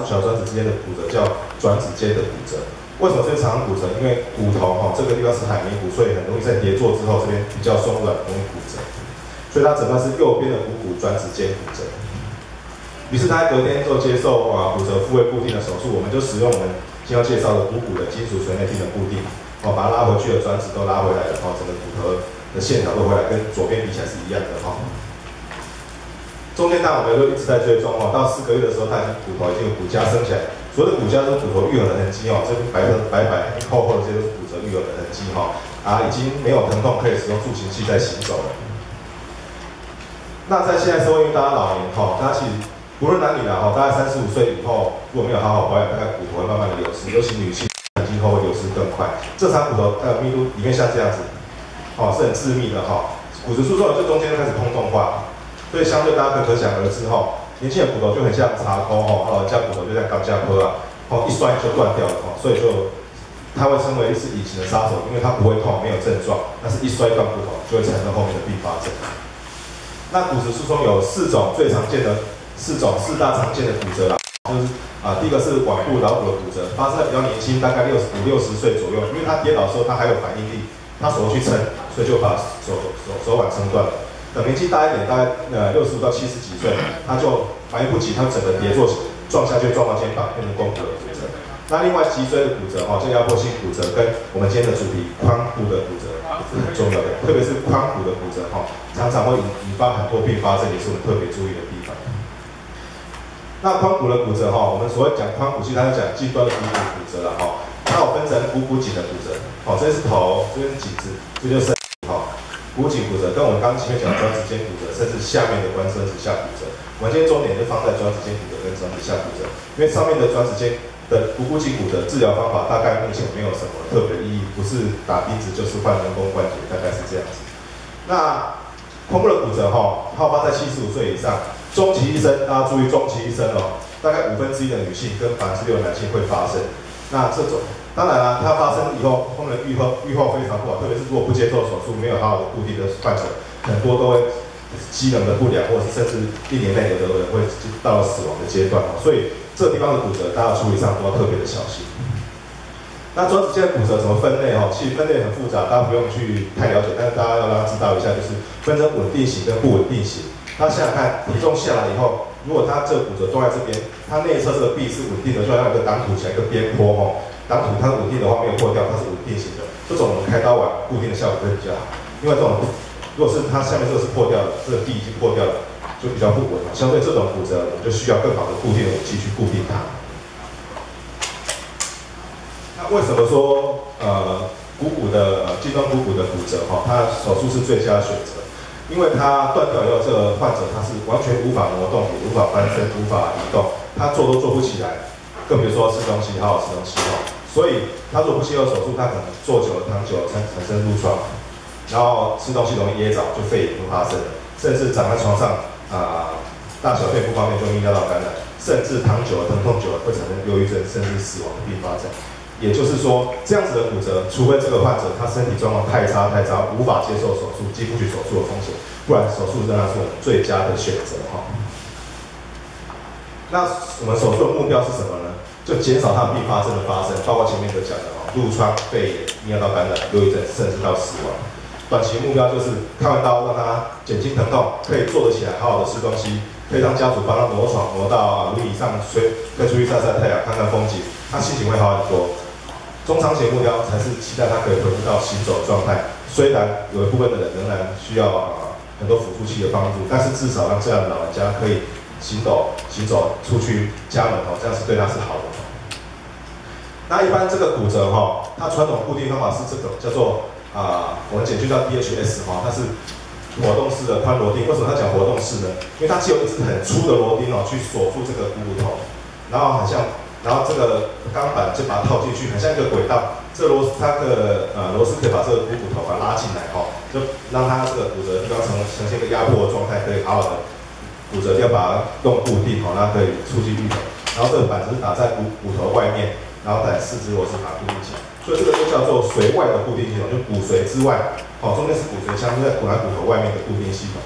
小小转子之间的骨折叫转子间的骨折。为什么这是常骨折？因为骨头哈这个地方是海绵骨，所以很容易在跌坐之后这边比较松软，容易骨折。所以他诊断是右边的股骨转子间骨折。于是他隔天做接受啊骨折复位固定的手术，我们就使用我们今要介绍的股骨的金属锤内钉的固定，哦把它拉回去的转子都拉回来了，哦整个骨头的线条都回来，跟左边比起来是一样的哈。中间大我们就一直在追踪哦，到四个月的时候，它已经骨头已经有骨痂生起来。所有的骨痂都骨头愈合的痕迹哦，这边白色白白厚厚的这些都是骨折愈合的痕迹哈。啊，已经没有疼痛，可以使用助行器在行走了。那在现在社会，因为大家老年哈，大家其实不论男女的哈，大概三十五岁以后，如果没有好好保养，大概骨头会慢慢的流失，尤其女性今后会流失更快。这场骨头它的密度里面像这样子，哦是很致密的哈。骨质疏松这中间开始空洞化。所以相对大家可可想而知哈，年轻人骨头就很像茶沟哈，老人家骨头就像钢架坡啊，哦一摔就断掉了哈，所以就它会称为是隐形的杀手，因为它不会痛，没有症状，但是一摔断骨头就会产生后面的并发症。那骨质疏松有四种最常见的四种四大常见的骨折啦，就是啊第一个是腕部桡骨的骨折，发生在比较年轻，大概六十五六十岁左右，因为他跌倒的时候他还有反应力，他手去撑，所以就把手手手腕撑断了。等年纪大一点，大概呃六十五到七十几岁，他就反应不及，他整个跌坐撞下去，撞到肩膀，变成肱骨的骨折。那另外脊椎的骨折哦，这压迫性骨折跟我们今天的主题髋骨的骨折是很重要的，特别是髋骨的骨折哈，常常会引引发很多并发症，也是我们特别注意的地方。那髋骨的骨折哈，我们所谓讲髋骨，其实它是讲近端的股骨骨折了哈，它有分成股骨颈的骨折，好，这是头，这边是颈子，这就是。股颈骨折跟我们刚前面讲的转子间骨折，甚至下面的关节下骨折，我们今天重点就放在转子间骨折跟转子下骨折，因为上面的转子间的股骨颈骨折治疗方法大概目前没有什么特别意义，不是打钉子就是换人工关节，大概是这样子。那髋部的骨折哈，好发在七十五岁以上，终其一生，大家注意终其一生哦，大概五分之一的女性跟百分之六的男性会发生。那这种。当然了，它发生以后，后面愈后愈后非常不好，特别是如果不接受手术，没有好好的固定的患者，很多都会机能的不良，或者是甚至一年内有的人会到了死亡的阶段哦。所以这个地方的骨折，大家处理上都要特别的小心。那转子间骨折怎么分类哦？其实分类很复杂，大家不用去太了解，但是大家要让他知道一下，就是分成稳定型跟不稳定型。那想想看，体重下来以后，如果他这个骨折都在这边，他内侧这个壁是稳定的，就像一个挡土起来一个边坡哦。当土它是稳定的话没有破掉，它是稳定型的。这种我们开刀完固定的效果会比较好。因为这种如果是它下面这个是破掉的，这个地已经破掉了，就比较不稳。相对这种骨折，我们就需要更好的固定的武器去固定它。那为什么说呃股骨的近端股骨的骨折哈，它手术是最佳的选择？因为它断掉以后，这个患者他是完全无法挪动，无法翻身，无法移动，他做都做不起来。更别说吃东西，好好吃东西哦。所以他如果不接受手术，他可能坐久了、躺久了产产生褥疮，然后吃东西容易噎着，就肺炎会发生的。甚至躺在床上啊，大小便不方便就容易尿道感染，甚至躺久了、疼痛久了会产生忧郁症，甚至死亡的并发症。也就是说，这样子的骨折，除非这个患者他身体状况太差太差，无法接受手术，经不起手术的风险，不然手术仍然是我们最佳的选择哈。那我们手术的目标是什么呢？就减少它并发症的发生，包括前面所讲的哦，褥疮、肺炎、尿道感染、忧郁症，甚至到死亡。短期目标就是开完刀让他减轻疼痛，可以坐得起来，好好的吃东西，可以让家属帮他挪床挪到轮椅上，随可以出去晒晒太阳，看看风景，他心情会好很多。中长期目标才是期待他可以恢复到行走状态，虽然有一部分的人仍然需要啊很多辅助器的帮助，但是至少让这样的老人家可以。行走，行走出去家门哦，这样是对他是好的。那一般这个骨折哈，它传统固定方法是这个，叫做啊，我们简称叫 DHS 哈，它是活动式的宽螺钉。为什么它讲活动式呢？因为它只有一支很粗的螺钉哦，去锁住这个股骨头，然后很像，然后这个钢板就把它套进去，很像一个轨道。这螺丝它的呃螺丝可以把这个股骨头把它拉进来哈，就让它这个骨折地方呈呈现一个压迫的状态，可以好好的。骨折要把它弄固定好，那可以促进愈合。然后这个板子是打在骨骨头外面，然后在四肢螺丝把它固定起来。所以这个就叫做髓外的固定系统，就骨髓之外，好，中间是骨髓腔，就在骨骸骨头外面的固定系统。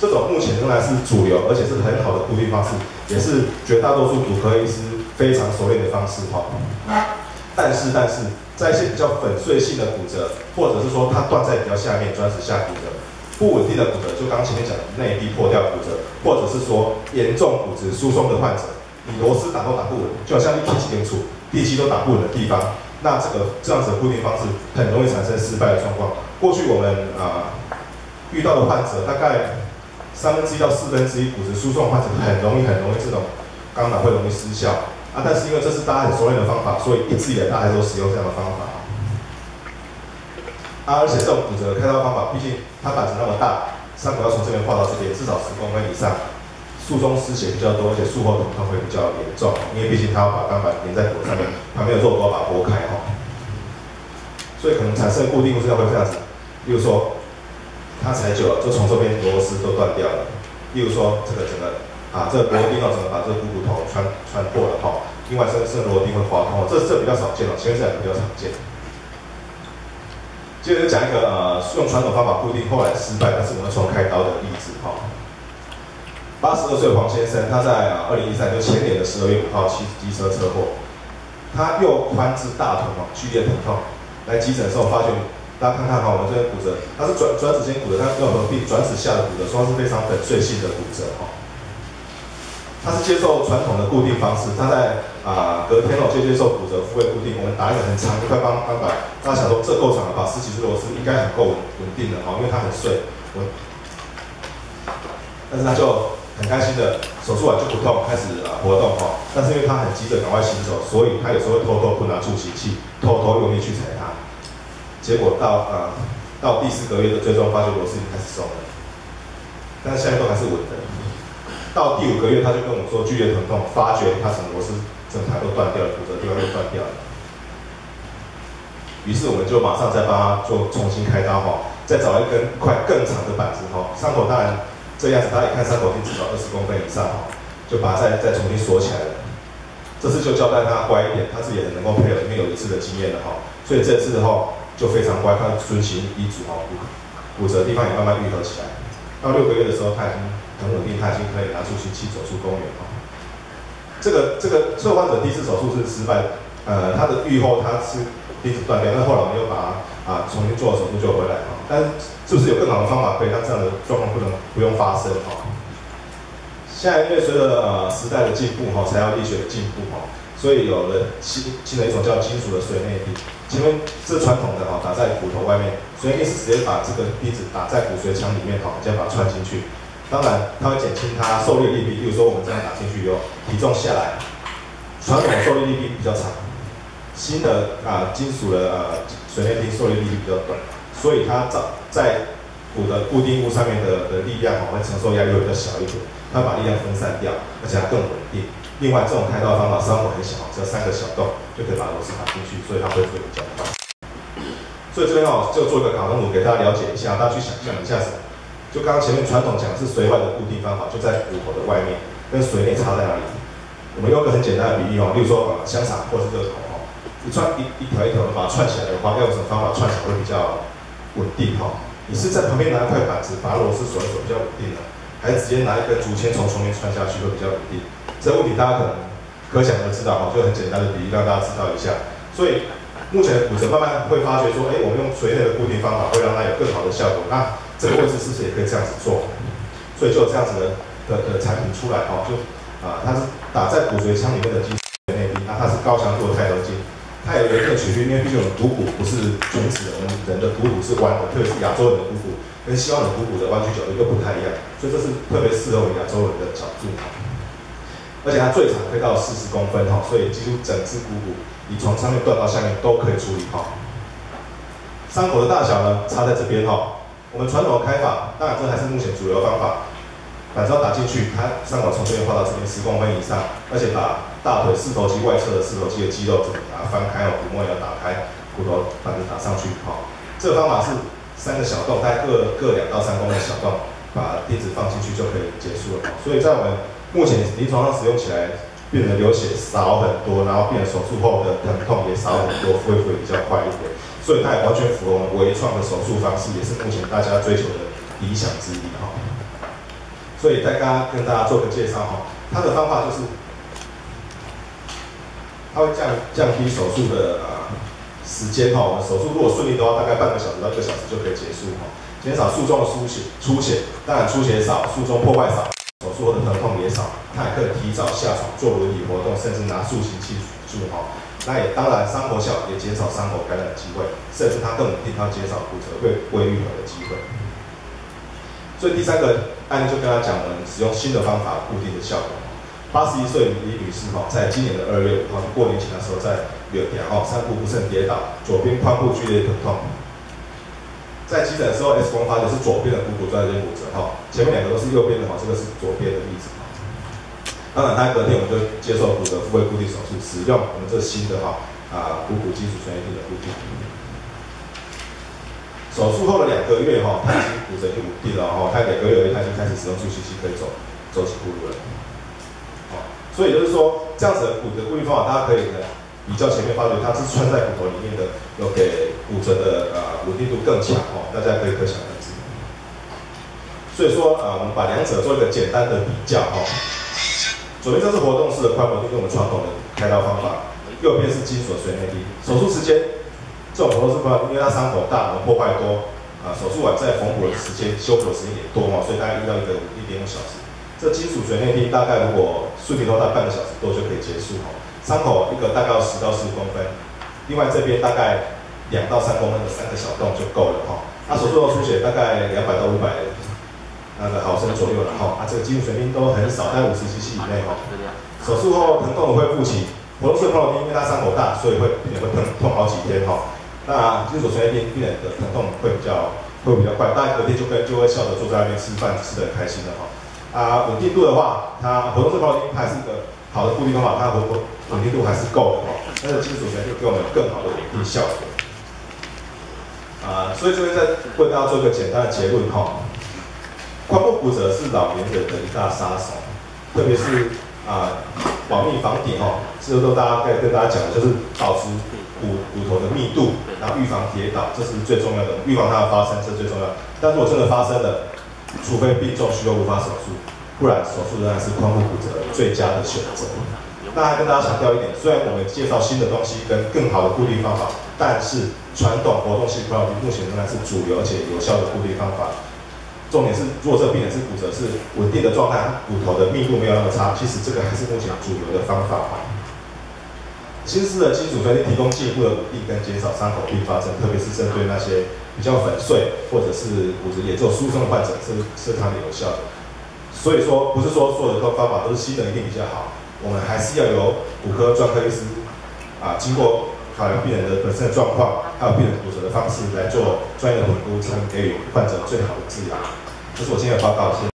这种目前仍然是主流，而且是很好的固定方式，也是绝大多数骨科医师非常熟练的方式哈。但是但是在一些比较粉碎性的骨折，或者是说它断在比较下面转子下骨折，不稳定的骨折，就刚前面讲的内壁破掉骨折，或者是说严重骨质疏松的患者，你螺丝打都打不稳，就好像一提起点杵，地基都打不稳的地方，那这个这样子的固定方式很容易产生失败的状况。过去我们啊遇到的患者，大概三分之一到四分之一骨质疏松的患者，很容易很容易这种钢板会容易失效。啊，但是因为这是大家很熟练的方法，所以一直以来大家都使用这样的方法。啊，而且这种骨折开刀方法，毕竟它板子那么大，伤口要从这边画到这边，至少十公分以上，术中失血比较多，而且术后疼痛会比较严重，因为毕竟它要把钢板连在骨上面，旁边的肉都要把它拨开哈。所以可能产生固定物质会这样子，例如说，它踩久了，就从这边螺丝都断掉了，例如说这个整个。啊，这个螺钉哦，怎么把这个股骨头穿穿破了哈？另外，这个这螺钉会滑通，这这比较少见哦，前面这两个比较常见。接着讲一个呃，用传统方法固定后来失败，但是我们重开刀的例子哈。八十二岁黄先生，他在二零一三就前年的十二月五号骑机车车祸，他右髋至大腿哦剧烈疼痛，来急诊的时候发现，大家看看哈，我们这边骨折，它是转转子间骨折，它要合并转子下的骨折，双是非常粉碎性的骨折哈。他是接受传统的固定方式，他在啊隔天哦就接受骨折复位固定，我们打一个很长一块钢钢板，大家想说这够长了吧？十几只螺丝应该很够稳稳定的哈，因为它很碎，我。但是他就很开心的手术完就不痛，开始啊活动哈。但是因为他很急着赶快行走，所以他有时候会偷偷不拿助行器，偷偷用力去踩它。结果到啊到第四个月的最终发觉螺丝已经开始松了，但是下面都还是稳的。到第五个月，他就跟我说剧烈疼痛，发觉他什么螺丝整台都断掉了，骨折地方都断掉了。于是我们就马上再帮他做重新开刀哈，再找一根块更长的板子哈，伤口当然这样子，大家一看伤口已经至少二十公分以上哈，就把它再再重新锁起来了。这次就交代他乖一点，他自己也能够配合，因为有一次的经验了哈，所以这次后就非常乖，他遵循医嘱哈，骨骨折地方也慢慢愈合起来。到六个月的时候，他已经。很稳定，他已经可以拿出去去走出公园了。这个这个受患者第一次手术是失败，呃，他的愈后他是钉子断掉，那后来我们又把他啊重新做了手术救回来哈。但是是不是有更好的方法可以让这样的状况不能不用发生哈？现在因为随着呃时代的进步哈，材料力学的进步哈，所以有了新新的一种叫金属的水内钉。前面是传统的哈，打在骨头外面，水内钉是直接把这个钉子打在骨髓腔里面哈，再把它穿进去。当然，它会减轻它受力力臂。比如说，我们这样打进去以后，体重下来，传统的受力力臂比较长，新的啊金属的呃水内钉受力力臂比较短，所以它在在骨的固定物上面的的力量哦，会承受压力会比较小一点，它把力量分散掉，而且它更稳定。另外，这种开刀的方法伤口很小，只要三个小洞就可以把螺丝打进去，所以它恢复比较快。所以这边哦，就做一个卡通图给大家了解一下，大家去想象一下什么。就刚刚前面传统讲是髓外的固定方法，就在骨头的外面，跟髓内插在哪里？我们用个很简单的比喻哦，例如说呃香肠或是热狗哦，一串一一条一条的把它串起来的话，要用什么方法串起来会比较稳定哈？你是在旁边拿一块板子把螺丝锁一锁比较稳定的，还是直接拿一根竹签从中间穿下去会比较稳定？这问题大家可能可想而知道哈，就很简单的比喻让大家知道一下。所以目前的骨折慢慢会发觉说，哎，我们用髓内的固定方法会让它有更好的效果。那这个位置是不是也可以这样子做？所以就有这样子的的的产品出来哦，就啊，它是打在骨髓腔里面的肌内壁，那它是高强度的钛合金，它有一个曲率，因为毕竟我们股骨不是卷尺的，我们人的股骨是弯的，特别是亚洲人的股骨跟西方人股骨的弯曲角度又不太一样，所以这是特别适合我们亚洲人的角度。而且它最长可以到四十公分哈，所以几乎整只股骨，你从上面断到下面都可以处理哈。伤口的大小呢，插在这边哈。我们传统的开法，当然这还是目前主流方法。板子打进去，它伤口从这边画到这边十公分以上，而且把大腿四头肌外侧的四头肌的肌肉整个把它翻开哦，骨膜也要打开，骨头板子打上去。哈，这个方法是三个小洞，大概各各两到三公分的小洞，把钉子放进去就可以结束了。所以在我们目前临床上使用起来，病人流血少很多，然后病人手术后的疼痛也少很多，恢复也比较快一点。所以它也完全符合我们微创的手术方式，也是目前大家追求的理想之一哈。所以在刚刚跟大家做个介绍哈，它的方法就是它会降降低手术的啊时间哈。我们手术如果顺利的话，大概半个小时到一个小时就可以结束哈，减少术中的出血出血，当然出血少，术中破坏少，手术后的疼痛也少，他也可以提早下床做轮椅活动，甚至拿塑形器术哈。那也当然伤口小，也减少伤口感染的机会，甚至它更稳定，它减少骨折会未愈合的机会。所以第三个案例就跟他讲，我们使用新的方法固定的效果。八十一岁李女士哈，在今年的二月五号过年前的时候，在柳田哈三步不慎跌倒，左边髋部剧烈疼痛。在急诊的时候，X 光发现是左边的股骨椎间骨折哈，前面两个都是右边的哈，这个是左边的例子哈。当然，他隔天我们就接受骨折复位固定手术，使用我们这新的哈啊股骨基础悬臂的固定。手术后的两个月哈，他已经骨折就稳定了哈，他两个月他已经开始使用助行器可以走走起步路了。好所以就是说，这样子的骨折固定方法，大家可以呢比较前面发觉它是穿在骨头里面的，有给骨折的呃稳定度更强，大家可以可想而知。所以说呃，我们把两者做一个简单的比较哈。左边这是活动式的髋模，就是我们传统的开刀方法；右边是金属髓内钉。手术时间，这种活动式方法，因为它伤口大，破坏多啊，手术完再缝补的时间、修复的时间也多嘛，所以大概遇到一个一点五小时。这金属髓内钉大概如果顺利的话，半个小时多就可以结束哈。伤口一个大概要十到十五公分，另外这边大概两到三公分的三个小洞就够了哈。那手术后出血大概两百到五百那个毫升左右了哈。啊，这个金属髓钉都很少，在五十 cc 以内哈。手术后疼痛会复起，活动式髋钉因为它伤口大，所以会也会疼痛好几天哈。那金属髓内钉病人的疼痛会比较会比较快，大概隔天就会就会笑着坐在那边吃饭，吃的很开心的哈。啊，稳定度的话，它活动式髋钉还是一个好的固定方法，它稳稳稳定度还是够的哈。但是金属髓就给我们更好的稳定效果。啊，所以这边再为大家做一个简单的结论哈。髋部骨折是老年人的一大杀手，特别是啊保密防顶哈，这个都大家可以跟大家讲的就是保持骨骨头的密度，然后预防跌倒，这是最重要的，预防它的发生是最重要。但如果真的发生了，除非病重需要无法手术，不然手术仍然是髋部骨折最佳的选择。那还跟大家强调一点，虽然我们介绍新的东西跟更好的固定方法，但是传统活动性髋钉目前仍然是主流而且有效的固定方法。重点是，如果这病人是骨折是稳定的状态，骨头的密度没有那么差，其实这个还是目前主流的方法。新式的金属髓钉提供进一步的稳定跟减少伤口并发症，特别是针对那些比较粉碎或者是骨折也做疏松的患者，是是它们有效的。所以说，不是说所有的方法都是新的一定比较好，我们还是要由骨科专科医师啊，经过考量病人的本身的状况，还有病人骨折的方式来做专业的评估，才能给予患者最好的治疗。这是我今天的报告，谢谢。